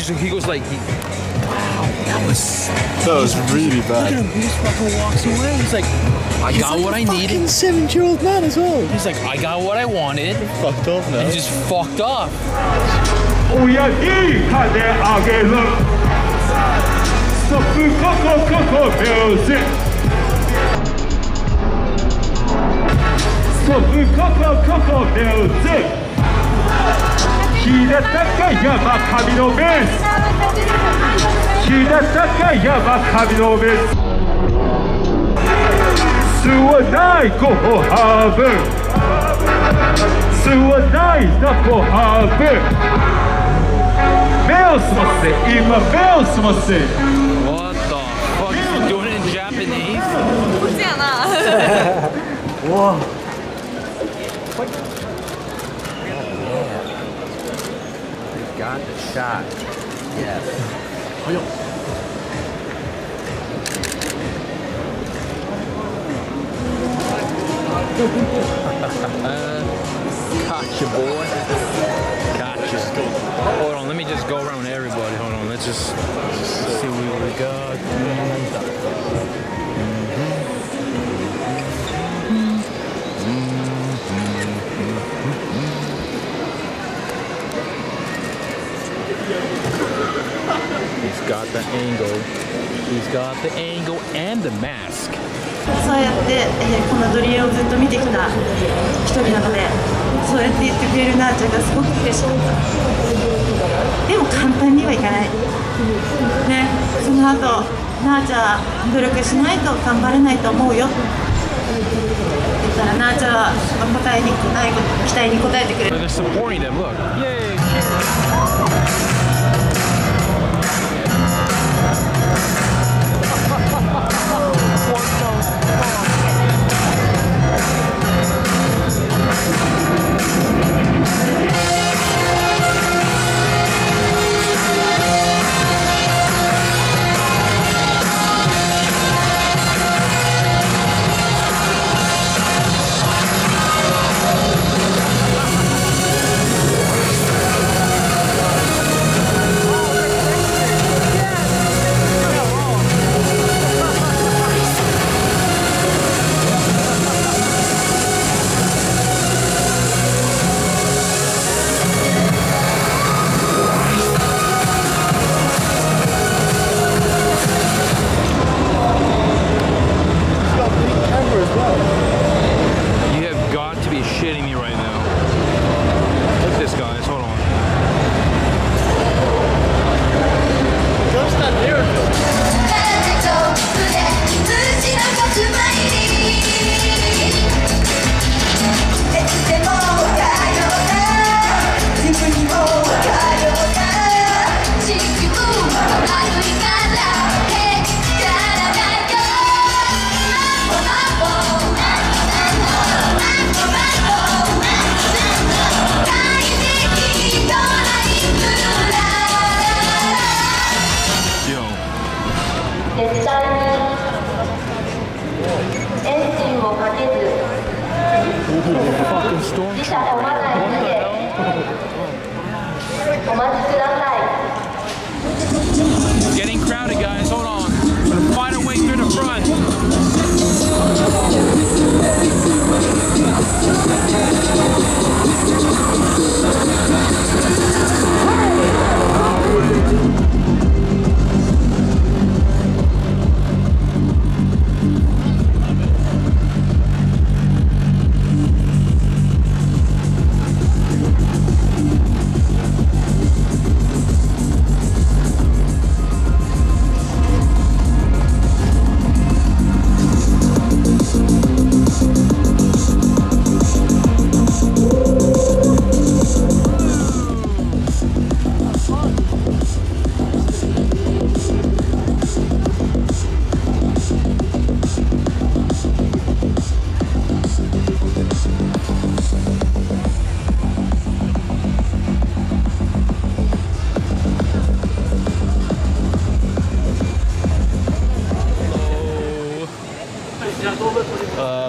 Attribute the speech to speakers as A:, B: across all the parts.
A: just, he goes like, wow, that was.
B: That was really bad.
A: Look at him. He just fucking walks away. He's like, I He's got like what I needed.
B: seven year old man as well.
A: He's like, I got what I wanted.
B: Fucked off now.
A: He just fucked off.
C: Oh, yeah, cut that out, look. Food, music. Food, music. ジックストップココココミュージック秀高山神のメス秀高山神のメス吸わないごハーブ吸わないザコハーブ目を澄ませ今目を澄ませ
A: What the fuck? Is he doing it in Japanese?
D: こっちや
A: Got the shot. Yes. Gotcha, boy. Gotcha. Hold on, let me just go around everybody. Hold on, let's just angle. He's got the angle and the mask.
E: そうやって、えーこのドリエをずっと見てきた一人なのでそうやって言ってくれるなーちゃんがすごく嬉しかったでも簡単にはいかない。ねその後なーちゃん努力しないと頑張れないと思うよ。って言ったらなーちゃんは答えにない期待に応えてくれる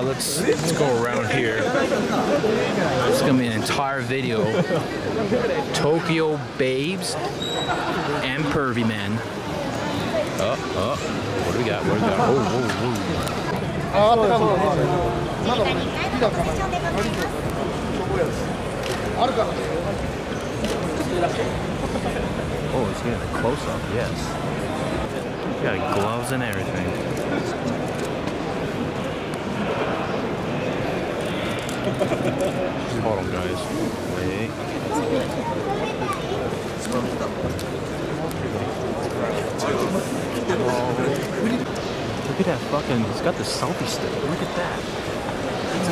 A: Uh, let's let's go around here. It's gonna be an entire video. Tokyo Babes and Pervy Man. Oh, oh. What do we got? What do we got? Oh, whoa, whoa. Oh, he's getting a close up, yes. Got gloves and everything. Hold on, guys. Wait. Look at that fucking, he's got the selfie stick. Look at that. It's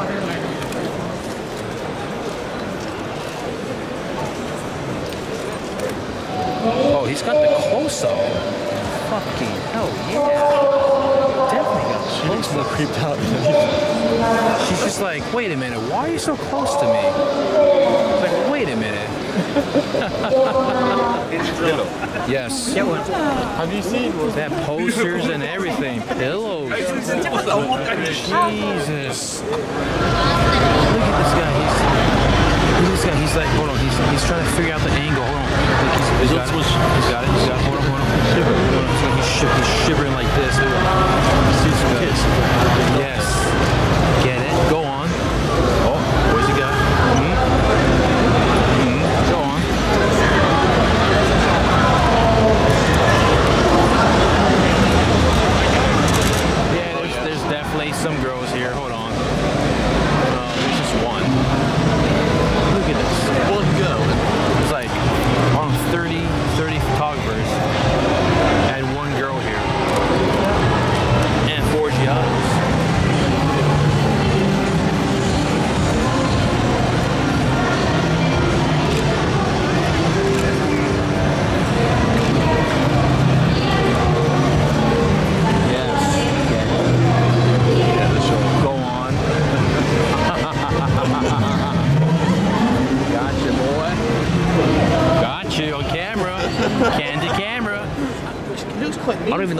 A: amazing. he's got the close up. Fucking hell yeah. Definitely got the close
B: She's creeped out.
A: She's just like, wait a minute, why are you so close to me? Like, wait a minute. yes.
B: Have you seen what's
A: They have posters and everything, pillows. Jesus. Look at this guy. He's, at this guy. He's like, hold on. He's, he's trying to figure out the angle. Hold on. Look, he's, he's got it. He's got it. He's got it. Hold on. Hold on. Hold on. He's, shi- he's shivering like this. He's got. Yes. Get it.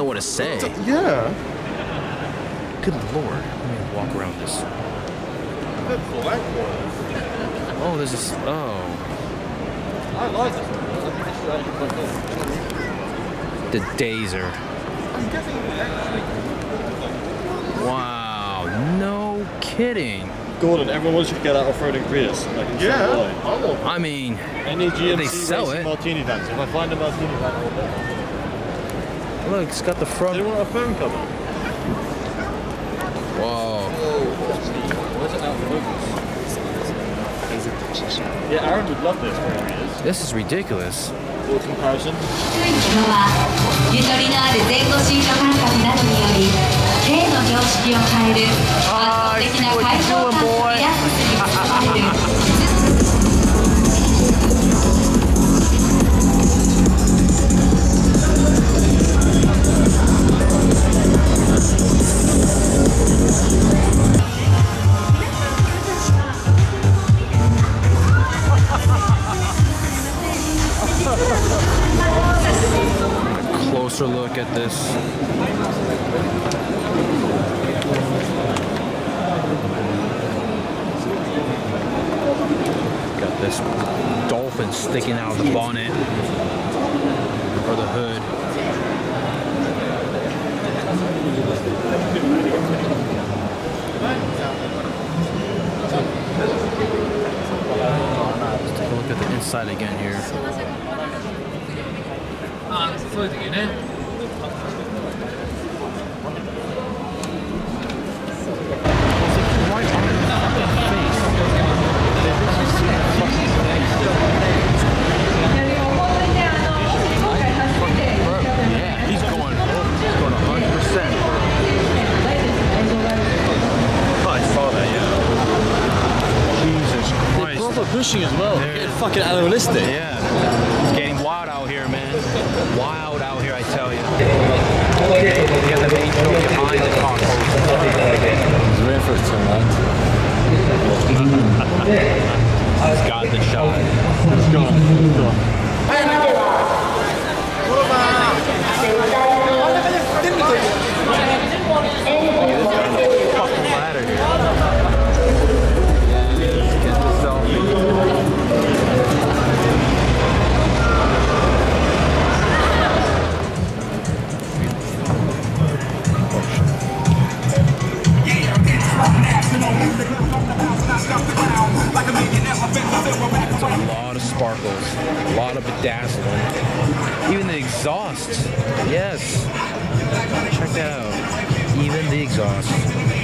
A: Know what to say.
B: Yeah.
A: Good lord. Let me walk around this.
B: The black one.
A: Oh, there's this. Oh.
B: I like this one.
A: The Dazer.
B: I'm guessing
A: Wow. No kidding.
B: Gordon, everyone should get out off-roading Prius. Like in yeah.
A: I mean,
B: Any GMC
A: They sell it.
B: martini vans. If I find a martini van, I'll bet.
A: Look, it's got the
B: Do you want a phone cover?
A: Whoa.
B: Where's it out of focus? Yeah, Aaron would love this wherever he is.
A: This is ridiculous.
B: For comparison.
A: Closer look at this. Got this dolphin sticking out of the bonnet or the hood. Let's take a look at the inside again here.
F: そういう時ね。
A: Fucking
B: animalistic.
A: Yeah, it's getting wild out here, man. Wild out here, I tell you. You got the main show behind the console.
B: He's waiting for it to.
A: He's got the shot.
B: It's gone. It's gone.
G: sparkles, a lot of
A: bedazzling. Even the exhaust, yes. Check that out. Even the exhaust.